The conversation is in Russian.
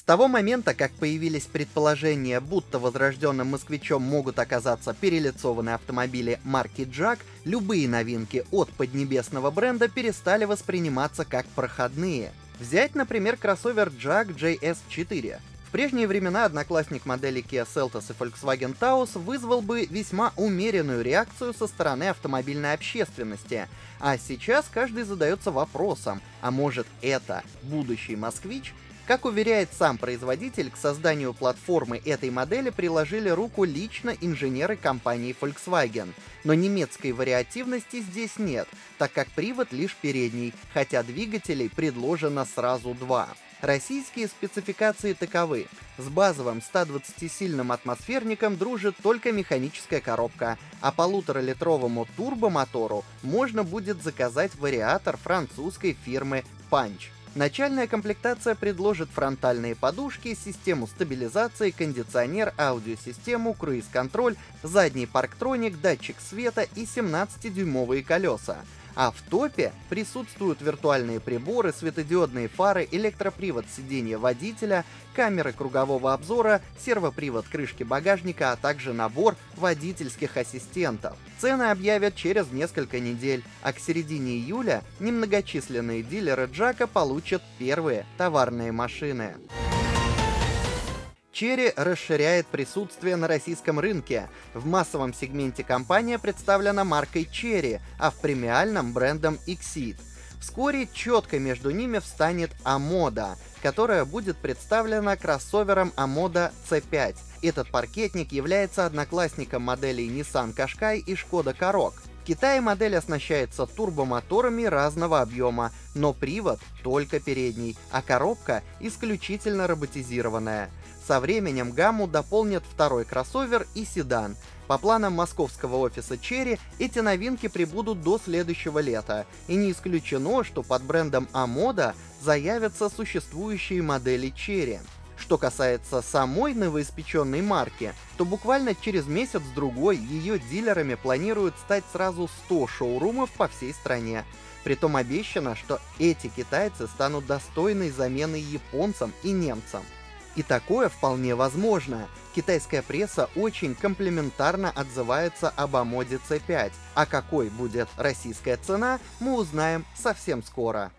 С того момента, как появились предположения, будто возрожденным москвичом могут оказаться перелицованные автомобили марки Jack, любые новинки от поднебесного бренда перестали восприниматься как проходные. Взять, например, кроссовер Jack JS4. В прежние времена одноклассник модели Kia Seltos и Volkswagen Taos вызвал бы весьма умеренную реакцию со стороны автомобильной общественности. А сейчас каждый задается вопросом, а может это будущий москвич? Как уверяет сам производитель, к созданию платформы этой модели приложили руку лично инженеры компании Volkswagen. Но немецкой вариативности здесь нет, так как привод лишь передний, хотя двигателей предложено сразу два. Российские спецификации таковы. С базовым 120-сильным атмосферником дружит только механическая коробка, а полуторалитровому турбомотору можно будет заказать вариатор французской фирмы Punch. Начальная комплектация предложит фронтальные подушки, систему стабилизации, кондиционер, аудиосистему, круиз-контроль, задний парктроник, датчик света и 17-дюймовые колеса. А в топе присутствуют виртуальные приборы, светодиодные фары, электропривод сиденья водителя, камеры кругового обзора, сервопривод крышки багажника, а также набор водительских ассистентов. Цены объявят через несколько недель, а к середине июля немногочисленные дилеры Джака получат первые товарные машины. Cherry расширяет присутствие на российском рынке. В массовом сегменте компания представлена маркой Cherry, а в премиальном брендом Exceed. Вскоре четко между ними встанет Amoda, которая будет представлена кроссовером Amoda C5. Этот паркетник является одноклассником моделей Nissan Qashqai и Skoda Karoq. Китае модель оснащается турбомоторами разного объема, но привод только передний, а коробка исключительно роботизированная. Со временем гамму дополнят второй кроссовер и седан. По планам московского офиса Cherry, эти новинки прибудут до следующего лета, и не исключено, что под брендом Amoda заявятся существующие модели Cherry. Что касается самой новоиспеченной марки, то буквально через месяц-другой ее дилерами планируют стать сразу 100 шоурумов по всей стране. Притом обещано, что эти китайцы станут достойной заменой японцам и немцам. И такое вполне возможно. Китайская пресса очень комплиментарно отзывается об Амоде C5, а какой будет российская цена, мы узнаем совсем скоро.